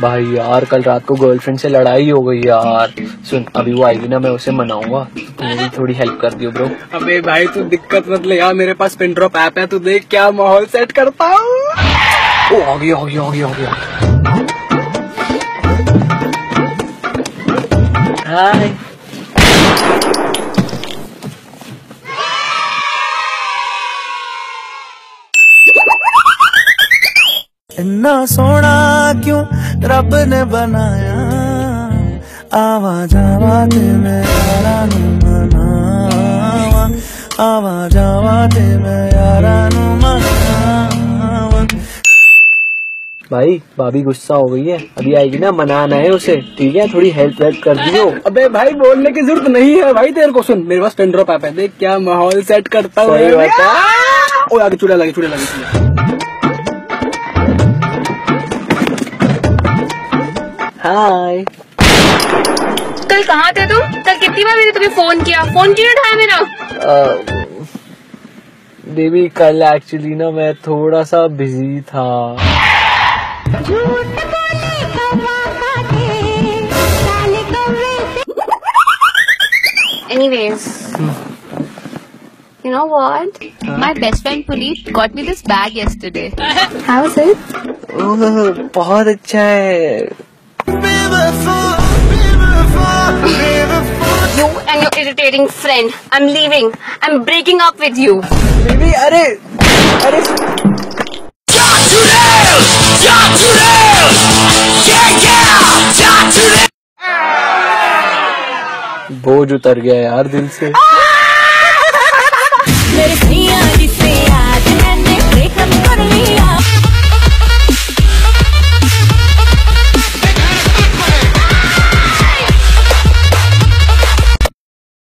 भाई यार कल रात को गर्लफ्रेंड से लड़ाई हो गई यार। सुन अभी वो आएगी ना मैं उसे मनाऊँगा। तू मेरी थोड़ी हेल्प कर दियो ब्रो अबे भाई तू दिक्कत मत ले यार मेरे पास पिन ड्रॉप ऐप है तू देख क्या माहौल सेट करता हूँ। ओ आ गया आ गया आ गया आ गया हाय इन्ना सोना क्यों रब ने बनाया? आवा जावा ते मैं यारा नू मनावा। आवा जावा ते मैं यारा नू मनावा। भाई भाभी गुस्सा हो गई है। अभी आएगी ना मनाना है उसे। ठीक है थोड़ी हेल्प वेल्प कर दियो। अबे भाई बोलने की ज़रूरत नहीं है भाई तेरे को सुन। मेरे पास पिन ड्रॉप ऐप है। देख क्या माहौल सेट करता हूँ। है। ओ आगे चूड़ा लगे चूड़ा लगे चूड़ा। हाय कल कहाँ थे तुम कल कितनी बार मैंने तुम्हें फ़ोन किया फ़ोन क्यों उठाया मेरा देवी कल एक्चुअली ना मैं थोड़ा सा बिज़ी था Anyways, you know what? My best friend Puneet got me this bag yesterday. How is it? ओह, बहुत अच्छा है You and your irritating friend. I'm leaving. I'm breaking up with you. देवी अरे अरे बोझ उतर गया यार दिल से मेरे